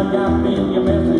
I got me a message.